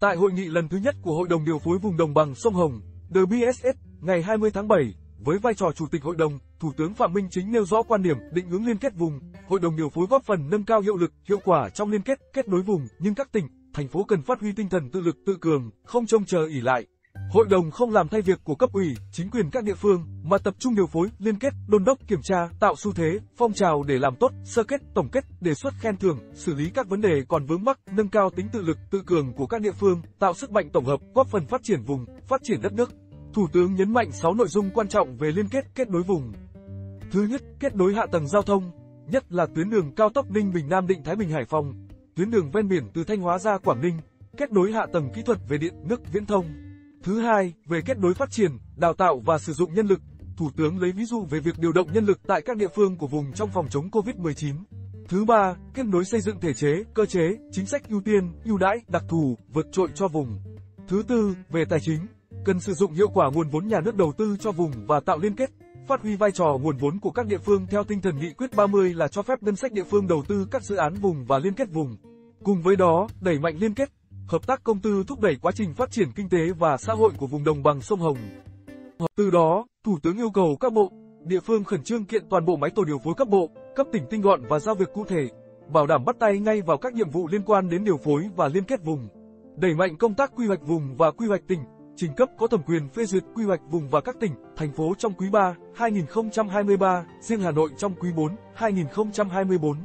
Tại hội nghị lần thứ nhất của Hội đồng điều phối vùng đồng bằng sông Hồng, DBSS, ngày 20 tháng 7, với vai trò Chủ tịch Hội đồng, Thủ tướng Phạm Minh Chính nêu rõ quan điểm định hướng liên kết vùng, Hội đồng điều phối góp phần nâng cao hiệu lực, hiệu quả trong liên kết, kết nối vùng, nhưng các tỉnh, thành phố cần phát huy tinh thần tự lực tự cường, không trông chờ ỉ lại. Hội đồng không làm thay việc của cấp ủy, chính quyền các địa phương, mà tập trung điều phối, liên kết, đôn đốc, kiểm tra, tạo xu thế, phong trào để làm tốt, sơ kết, tổng kết, đề xuất khen thưởng, xử lý các vấn đề còn vướng mắc, nâng cao tính tự lực, tự cường của các địa phương, tạo sức mạnh tổng hợp, góp phần phát triển vùng, phát triển đất nước. Thủ tướng nhấn mạnh 6 nội dung quan trọng về liên kết, kết nối vùng. Thứ nhất, kết nối hạ tầng giao thông, nhất là tuyến đường cao tốc Ninh Bình Nam Định Thái Bình Hải Phòng, tuyến đường ven biển từ Thanh Hóa ra Quảng Ninh, kết nối hạ tầng kỹ thuật về điện, nước, viễn thông. Thứ hai, về kết nối phát triển, đào tạo và sử dụng nhân lực, Thủ tướng lấy ví dụ về việc điều động nhân lực tại các địa phương của vùng trong phòng chống Covid-19. Thứ ba, kết nối xây dựng thể chế, cơ chế, chính sách ưu tiên, ưu đãi, đặc thù, vượt trội cho vùng. Thứ tư, về tài chính, cần sử dụng hiệu quả nguồn vốn nhà nước đầu tư cho vùng và tạo liên kết, phát huy vai trò nguồn vốn của các địa phương theo tinh thần nghị quyết 30 là cho phép ngân sách địa phương đầu tư các dự án vùng và liên kết vùng. Cùng với đó, đẩy mạnh liên kết, hợp tác công tư thúc đẩy quá trình phát triển kinh tế và xã hội của vùng đồng bằng sông Hồng. Từ đó, Thủ tướng yêu cầu các bộ, địa phương khẩn trương kiện toàn bộ máy tổ điều phối cấp bộ, cấp tỉnh tinh gọn và giao việc cụ thể, bảo đảm bắt tay ngay vào các nhiệm vụ liên quan đến điều phối và liên kết vùng. Đẩy mạnh công tác quy hoạch vùng và quy hoạch tỉnh, trình cấp có thẩm quyền phê duyệt quy hoạch vùng và các tỉnh, thành phố trong quý 3, 2023, riêng Hà Nội trong quý 4, 2024.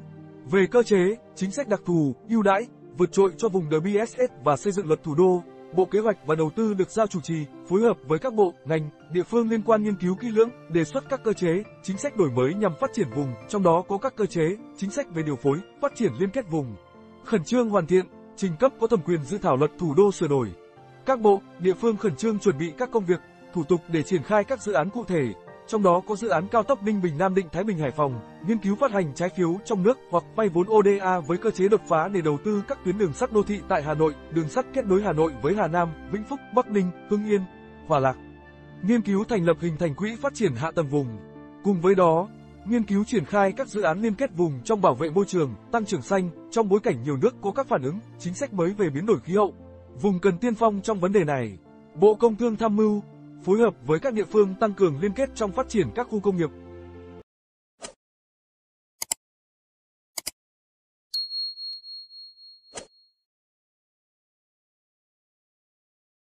Về cơ chế, chính sách đặc thù, ưu đãi, vượt trội cho vùng DBSS và xây dựng luật thủ đô, Bộ Kế hoạch và Đầu tư được giao chủ trì, phối hợp với các bộ, ngành, địa phương liên quan nghiên cứu kỹ lưỡng, đề xuất các cơ chế, chính sách đổi mới nhằm phát triển vùng, trong đó có các cơ chế, chính sách về điều phối, phát triển liên kết vùng. Khẩn trương hoàn thiện, trình cấp có thẩm quyền dự thảo luật thủ đô sửa đổi. Các bộ, địa phương khẩn trương chuẩn bị các công việc, thủ tục để triển khai các dự án cụ thể, trong đó có dự án cao tốc Ninh Bình Nam Định Thái Bình Hải Phòng, nghiên cứu phát hành trái phiếu trong nước hoặc vay vốn ODA với cơ chế đột phá để đầu tư các tuyến đường sắt đô thị tại Hà Nội, đường sắt kết nối Hà Nội với Hà Nam, Vĩnh Phúc, Bắc Ninh, Hưng Yên, Hòa Lạc. Nghiên cứu thành lập hình thành quỹ phát triển hạ tầng vùng. Cùng với đó, nghiên cứu triển khai các dự án liên kết vùng trong bảo vệ môi trường, tăng trưởng xanh trong bối cảnh nhiều nước có các phản ứng, chính sách mới về biến đổi khí hậu. Vùng cần tiên phong trong vấn đề này. Bộ Công Thương tham mưu phối hợp với các địa phương tăng cường liên kết trong phát triển các khu công nghiệp,